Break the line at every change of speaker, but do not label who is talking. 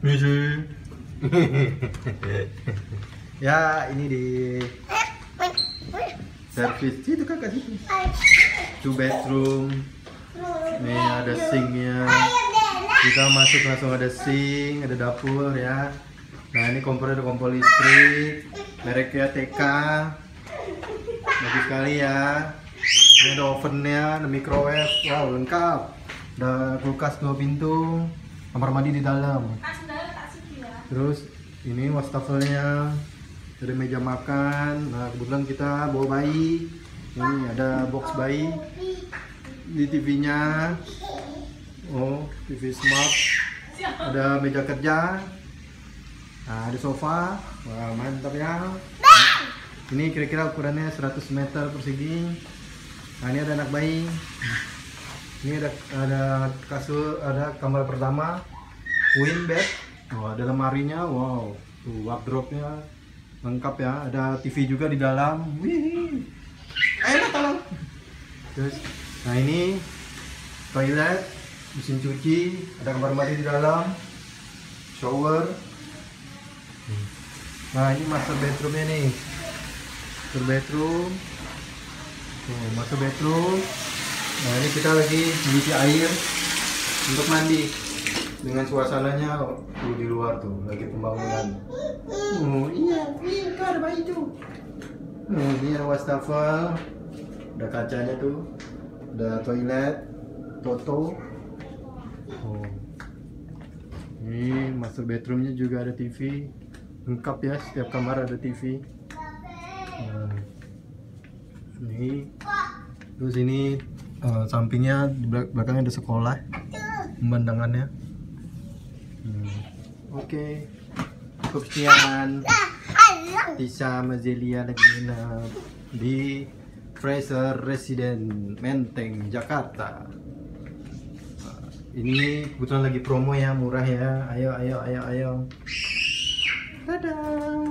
Misi. ya ini di servis itu kakak situ. Two bedroom. Nih ada sinknya. Kita masuk langsung ada sink, ada dapur ya. Nah ini kompor ada kompor listrik, mereknya TK. Bagus sekali ya. Ini ada ovennya, ada microwave, wow lengkap. Ada kulkas dua pintu, kamar mandi di dalam. Terus ini wastafelnya, ada meja makan. Nah kebetulan kita bawa bayi. Ini ada box bayi di TV-nya. Oh, TV smart. Ada meja kerja. Nah, ada sofa. Wah, mantap ya. Ini kira-kira ukurannya 100 meter persegi. Nah, ini ada anak bayi. Ini ada ada kasur, ada kamar pertama, queen bed. Oh, ada lemarinya. Wow, tuh wardrobe-nya lengkap ya. Ada TV juga di dalam. Wih. Ayo tolong. Terus, nah ini toilet, mesin cuci, ada kamar mandi di dalam, shower. Nah ini master bedroomnya nih, master bedroom. Tuh, master bedroom. Nah ini kita lagi mengisi air untuk mandi dengan suasananya tuh di luar tuh lagi pembangunan. Oh iya, iya tuh. Nah, ini ada wastafel, ada kacanya tuh, ada toilet, toto. Oh. Ini master bedroomnya juga ada TV, lengkap ya setiap kamar ada TV. Nah, ini, terus ini eh, sampingnya belakangnya ada sekolah, pemandangannya. Hmm. Oke, cukup sekian. Tisha Mazelia lagi di Fraser Resident Menteng Jakarta. Nah, Ini kebetulan lagi promo ya, murah ya. Ayo, ayo, ayo, ayo. Dadah.